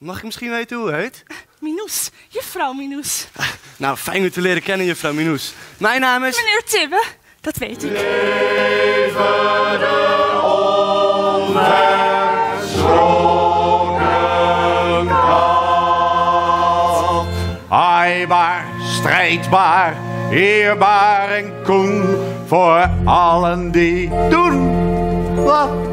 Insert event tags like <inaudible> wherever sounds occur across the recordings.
Mag ik misschien weten hoe u heet? <laughs> Minoes, juffrouw Minoes. <laughs> Nou, fijn u te leren kennen, juffrouw Minoes. Mijn naam is... Meneer Tibbe, dat weet ik. Aaibaar, strijdbaar, eerbaar en koen voor allen die doen wat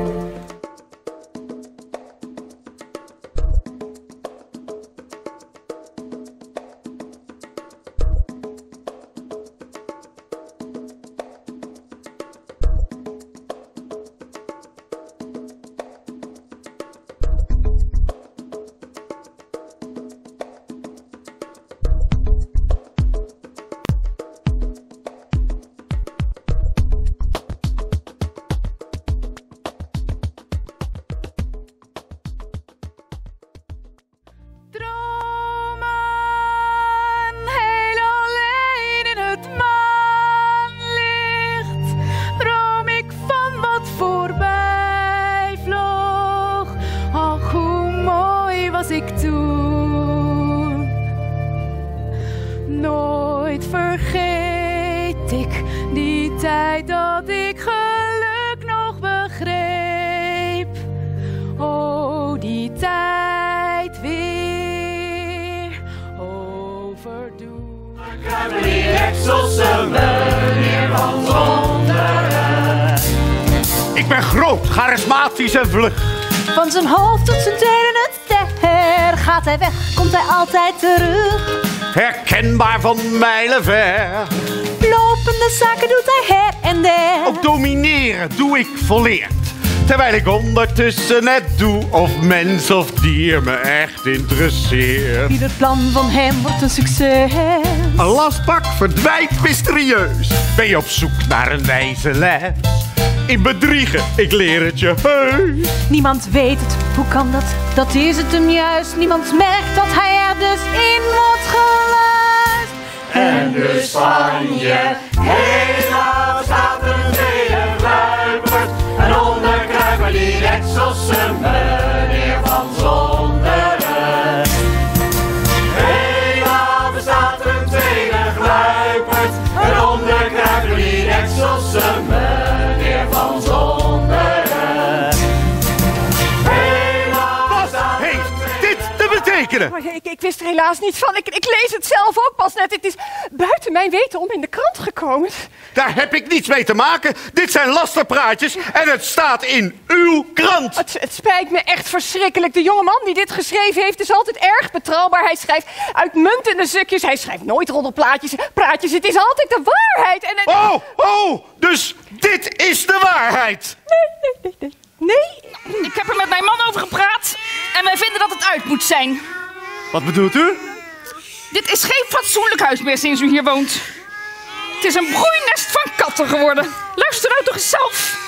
Nooit vergeet ik die tijd dat ik geluk nog begreep. Oh, die tijd weer overdoen. Ik ben groot, charismatisch en vlug. Van zijn hoofd tot zijn tenen het ster. Gaat hij weg, komt hij altijd terug. Herkenbaar van mijlen ver. Lopende zaken doet hij her en der. Ook domineren doe ik volleerd. Terwijl ik ondertussen net doe of mens of dier me echt interesseert. Ieder plan van hem wordt een succes. Een lastpak verdwijnt mysterieus. Ben je op zoek naar een wijze les? In bedriegen, ik leer het je heus. Niemand weet het, hoe kan dat? Dat is het hem juist. Niemand merkt dat hij er dus in wordt geluisterd. En dus van je helaas staat een tweede gluipert. Een onderkruiper die net zoals een ik, ik wist er helaas niet van. Ik, ik lees het zelf ook pas net. Het is buiten mijn weten om in de krant gekomen. Daar heb ik niets mee te maken. Dit zijn lasterpraatjes en het staat in uw krant. Het, het spijt me echt verschrikkelijk. De jonge man die dit geschreven heeft is altijd erg betrouwbaar. Hij schrijft uitmuntende stukjes. Hij schrijft nooit roddelplaatjes. Praatjes. Het is altijd de waarheid. En het... Oh, oh, dus dit is de waarheid. Nee, nee, nee, nee. Ik heb er met mijn man over gepraat en wij vinden dat het uit moet zijn. Wat bedoelt u? Dit is geen fatsoenlijk huis meer sinds u hier woont. Het is een broeinest van katten geworden. Luister nou toch eens zelf.